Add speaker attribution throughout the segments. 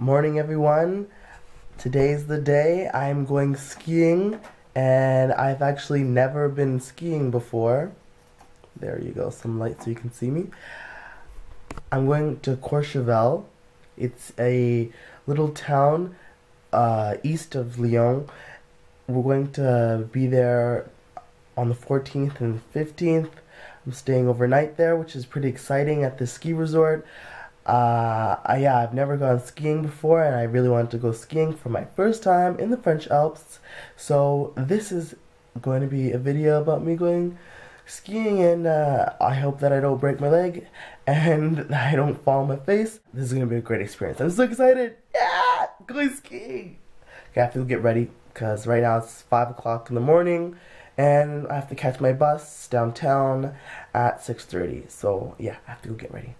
Speaker 1: Morning, everyone. Today's the day I'm going skiing, and I've actually never been skiing before. There you go, some light so you can see me. I'm going to Courchevel. It's a little town uh, east of Lyon. We're going to be there on the 14th and 15th. I'm staying overnight there, which is pretty exciting at the ski resort. Uh, yeah, I've never gone skiing before, and I really wanted to go skiing for my first time in the French Alps. So this is going to be a video about me going skiing, and uh, I hope that I don't break my leg and I don't fall on my face. This is gonna be a great experience. I'm so excited! Yeah, going skiing. Okay, I have to get ready because right now it's five o'clock in the morning and I have to catch my bus downtown at 6.30. So yeah, I have to go get ready.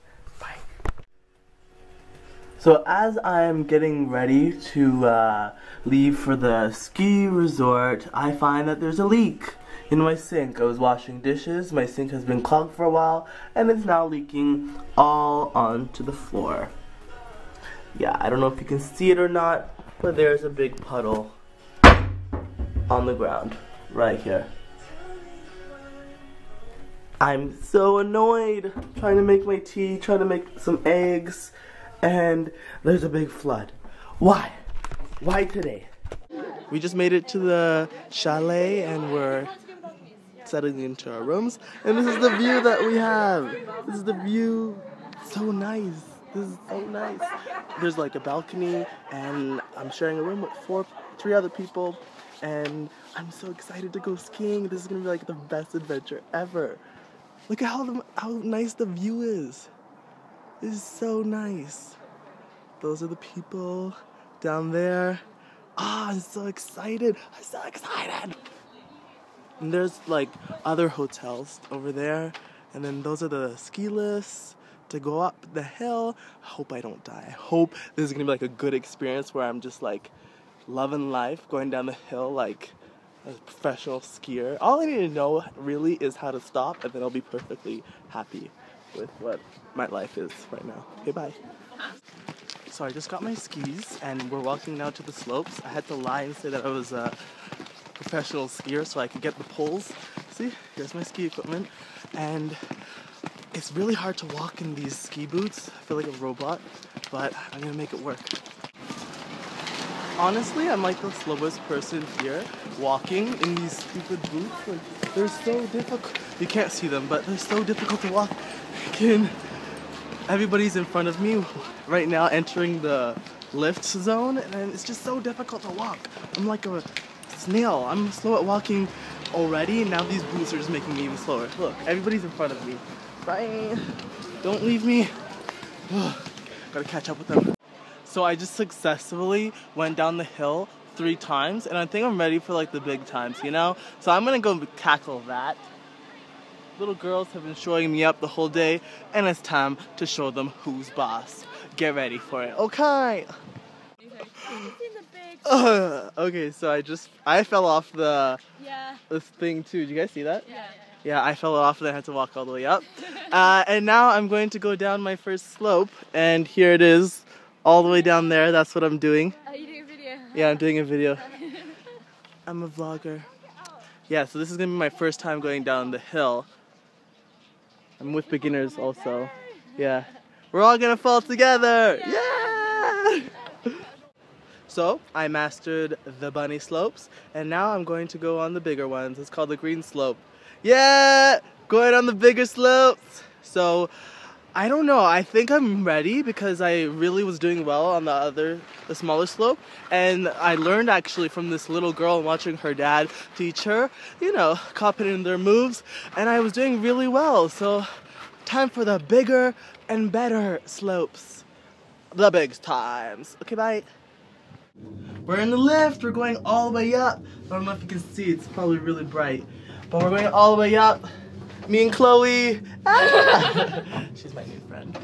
Speaker 1: So as I'm getting ready to uh, leave for the ski resort, I find that there's a leak in my sink. I was washing dishes, my sink has been clogged for a while, and it's now leaking all onto the floor. Yeah, I don't know if you can see it or not, but there's a big puddle on the ground right here. I'm so annoyed trying to make my tea, trying to make some eggs, and there's a big flood. Why? Why today? We just made it to the chalet and we're settling into our rooms, and this is the view that we have. This is the view. So nice. This is so nice. There's like a balcony, and I'm sharing a room with four, three other people, and I'm so excited to go skiing. This is gonna be like the best adventure ever. Look at how the, how nice the view is. Is so nice. Those are the people down there. Ah, oh, I'm so excited. I'm so excited. And there's like other hotels over there. And then those are the ski lifts to go up the hill. I hope I don't die. I hope this is gonna be like a good experience where I'm just like loving life, going down the hill like a professional skier. All I need to know really is how to stop, and then I'll be perfectly happy with what my life is right now. Okay, bye. So I just got my skis, and we're walking now to the slopes. I had to lie and say that I was a professional skier so I could get the poles. See, here's my ski equipment, and it's really hard to walk in these ski boots. I feel like a robot, but I'm gonna make it work honestly, I'm like the slowest person here walking in these stupid boots. Like, they're so difficult. You can't see them, but they're so difficult to walk. Again, everybody's in front of me right now entering the lift zone, and it's just so difficult to walk. I'm like a snail. I'm slow at walking already, and now these boots are just making me even slower. Look, everybody's in front of me. Bye. Don't leave me. Gotta catch up with them. So I just successfully went down the hill three times, and I think I'm ready for like the big times, you know? So I'm gonna go tackle that. Little girls have been showing me up the whole day, and it's time to show them who's boss. Get ready for it, okay? Uh, okay, so I just I fell off the yeah. this thing too. Did you guys see that?
Speaker 2: Yeah.
Speaker 1: Yeah, I fell off and I had to walk all the way up. uh, and now I'm going to go down my first slope, and here it is all the way down there. That's what I'm doing.
Speaker 2: Are you doing a video?
Speaker 1: Yeah, I'm doing a video. I'm a vlogger. Yeah, so this is gonna be my first time going down the hill. I'm with beginners also. Yeah. We're all gonna fall together! Yeah! So, I mastered the bunny slopes, and now I'm going to go on the bigger ones. It's called the green slope. Yeah! Going on the bigger slopes! So, I don't know. I think I'm ready because I really was doing well on the other, the smaller slope. And I learned actually from this little girl watching her dad teach her, you know, copying their moves. And I was doing really well. So, time for the bigger and better slopes. The big times. Okay, bye. We're in the lift. We're going all the way up. I don't know if you can see, it's probably really bright. But we're going all the way up me and Chloe. Ah! She's my new friend.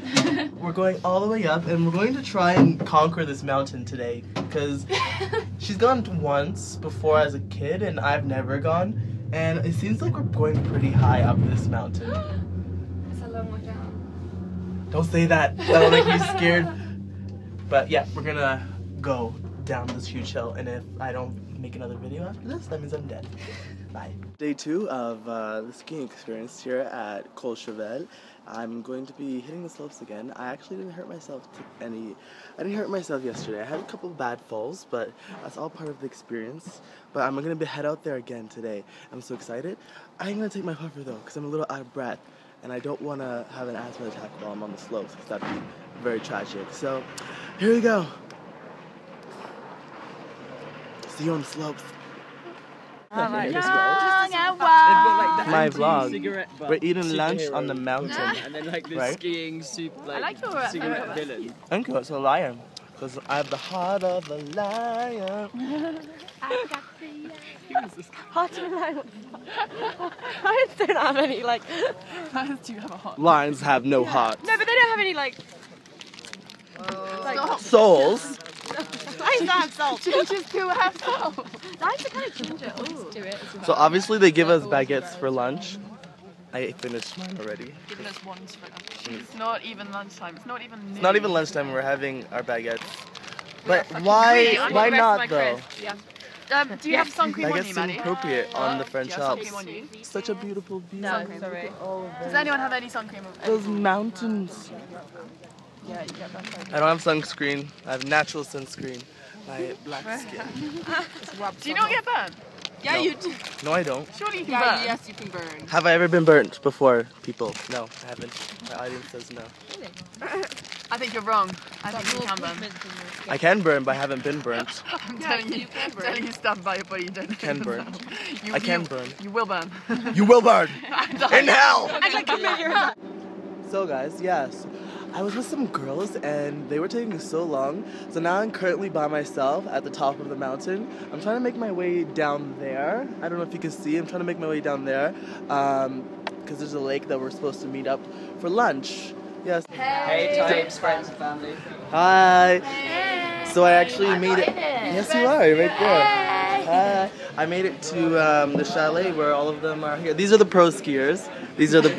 Speaker 1: we're going all the way up and we're going to try and conquer this mountain today because she's gone once before as a kid and I've never gone. And it seems like we're going pretty high up this mountain.
Speaker 2: it's a long way down.
Speaker 1: Don't say that. That'll make me scared. But yeah, we're gonna go down this huge hill, and if I don't make another video after this, that means I'm dead. Bye. Day two of uh, the skiing experience here at Courchevel. I'm going to be hitting the slopes again. I actually didn't hurt myself any. I didn't hurt myself yesterday. I had a couple bad falls, but that's all part of the experience. But I'm gonna be head out there again today. I'm so excited. I'm gonna take my puffer though, cause I'm a little out of breath, and I don't want to have an asthma attack while I'm on the slopes, cause that'd be very tragic. So, here we go. See you on the slopes.
Speaker 2: Young and
Speaker 1: My vlog. We're eating lunch
Speaker 3: superhero.
Speaker 1: on the mountain.
Speaker 3: And then like the
Speaker 1: Right?
Speaker 3: skiing super like,
Speaker 2: like your, uh,
Speaker 3: cigarette
Speaker 2: photo.
Speaker 3: villain.
Speaker 1: Thank you, it's a lion. Because I have the heart of a lion.
Speaker 2: Heart of a lion. I don't have any like.
Speaker 4: Lions do have a heart.
Speaker 1: Lions have no heart.
Speaker 2: No, but they don't have any like. like
Speaker 1: Souls.
Speaker 2: lions don't have salt.
Speaker 4: Gingers do have soul.
Speaker 2: Lions are kind of ginger. Ooh. Do it.
Speaker 1: So obviously they give us baguettes for lunch. I finished mine already.
Speaker 4: Giving us ones for lunch. It's not even lunchtime. It's not even.
Speaker 1: It's not even lunchtime. We're having our baguettes. But
Speaker 4: fucking
Speaker 1: why?
Speaker 4: greedy. I'm
Speaker 1: Why
Speaker 4: the rest of
Speaker 1: not though?
Speaker 4: Yeah. Um, do you have sun cream on
Speaker 1: Baguettes
Speaker 4: you,
Speaker 1: seem
Speaker 4: Maddie?
Speaker 1: appropriate on the
Speaker 4: Do
Speaker 1: French
Speaker 4: you have sun
Speaker 1: Alps.
Speaker 4: cream on you?
Speaker 1: Such a beautiful view.
Speaker 2: sorry.
Speaker 4: Does anyone have any sun cream? on-
Speaker 1: Those mountains.
Speaker 4: Yeah, you get that.
Speaker 1: I don't have sunscreen. I have natural sunscreen. My black skin.
Speaker 4: Do you not get burned?
Speaker 2: Yeah,
Speaker 1: No.
Speaker 2: you do.
Speaker 1: No, I don't.
Speaker 4: Surely you can
Speaker 2: Yeah,
Speaker 4: burn.
Speaker 2: yes, you can burn.
Speaker 1: Have I ever been burnt before, people? No, I haven't. My audience says no.
Speaker 4: I think you're wrong. I think you can burn.
Speaker 1: I can burn, but I haven't been burnt.
Speaker 4: I'm telling you,
Speaker 2: you can burn.
Speaker 4: telling you stuff about your body you don't know.
Speaker 1: Can burn.
Speaker 4: You,
Speaker 1: I can
Speaker 4: you-
Speaker 1: burn.
Speaker 4: You will burn.
Speaker 1: You will burn in hell.
Speaker 2: Actually, come here.
Speaker 1: So guys, yes, I was with some girls and they were taking so long. So now I'm currently by myself at the top of the mountain. I'm trying to make my way down there. I don't know if you can see. I'm trying to make my way down there um, because there's a lake that we're supposed to meet up for lunch. Yes.
Speaker 3: Hey types, friends and family.
Speaker 1: Hi. So I actually made it. Yes, you are right there. I made it to um, the chalet where all of them are here. These are the pro skiers. These are the.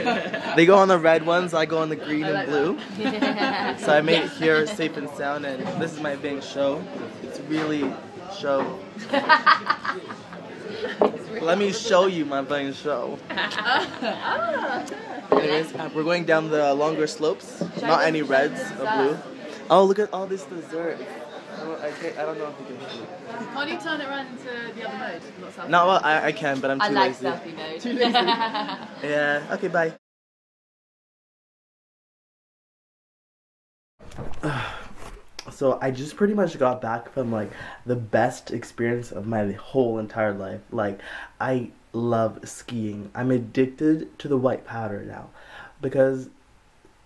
Speaker 1: They go on the red ones. I go on the green and blue. So I made it here safe and sound, and this is my big show. It's really show. Let me show you my big show. Anyways, uh, we're going down the longer slopes. Not any reds or blue. Oh, look at all this dessert. I I, can't, I don't know if you can see.
Speaker 4: Can't you turn it around into the other mode? Not selfie.
Speaker 1: No, well, I, I can, but I'm too
Speaker 2: I like
Speaker 1: lazy.
Speaker 2: selfie mode. Too lazy.
Speaker 1: Yeah. Okay. Bye. so I just pretty much got back from like the best experience of my whole entire life. Like I love skiing. I'm addicted to the white powder now because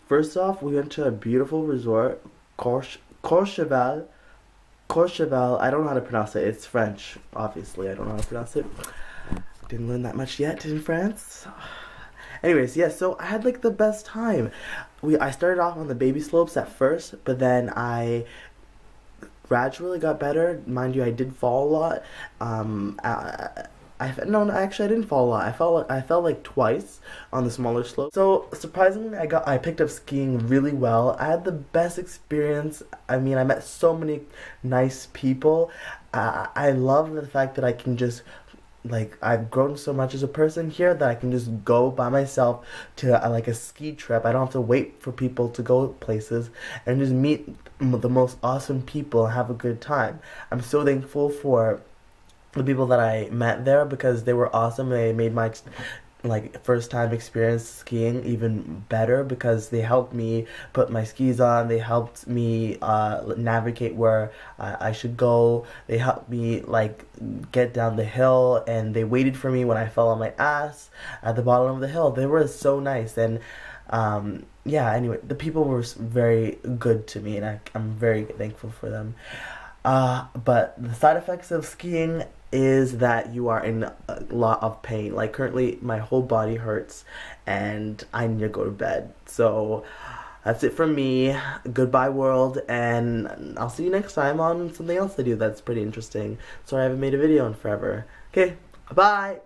Speaker 1: first off, we went to a beautiful resort, Courche- Courchevel. Courchevel. I don't know how to pronounce it. It's French, obviously. I don't know how to pronounce it. Didn't learn that much yet in France. Anyways, yeah, so I had like the best time. We I started off on the baby slopes at first, but then I gradually got better. Mind you, I did fall a lot. Um, I, I no, no, actually, I didn't fall a lot. I fell I fell like twice on the smaller slope. So surprisingly, I got I picked up skiing really well. I had the best experience. I mean, I met so many nice people. Uh, I love the fact that I can just like I've grown so much as a person here that I can just go by myself to uh, like a ski trip. I don't have to wait for people to go places and just meet the most awesome people and have a good time. I'm so thankful for the people that I met there because they were awesome. They made my like first time experience skiing even better because they helped me put my skis on. They helped me uh, navigate where uh, i should go. They helped me like get down the hill and they waited for me when i fell on my ass at the bottom of the hill. They were so nice and um, yeah anyway the people were very good to me and I, i'm very thankful for them. Uh, but the side effects of skiing is that you are in a lot of pain. Like currently, my whole body hurts, and I need to go to bed. So that's it from me. Goodbye, world, and I'll see you next time on something else I do that's pretty interesting. Sorry, I haven't made a video in forever. Okay, bye.